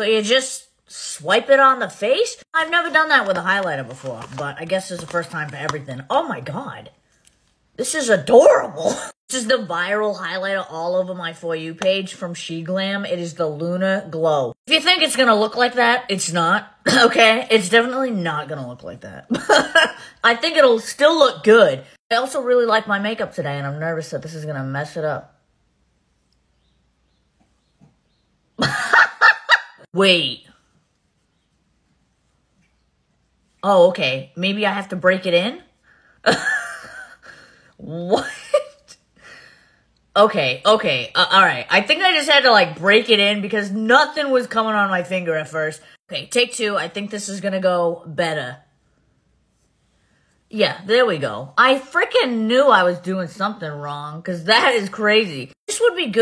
So you just swipe it on the face? I've never done that with a highlighter before, but I guess it's the first time for everything. Oh my god. This is adorable. This is the viral highlighter all over my For You page from SHEGLAM. It is the Luna Glow. If you think it's gonna look like that, it's not. Okay? It's definitely not gonna look like that. I think it'll still look good. I also really like my makeup today, and I'm nervous that this is gonna mess it up. Wait. Oh, okay. Maybe I have to break it in? what? Okay, okay, uh, all right. I think I just had to like break it in because nothing was coming on my finger at first. Okay, take two. I think this is gonna go better. Yeah, there we go. I freaking knew I was doing something wrong because that is crazy. This would be good.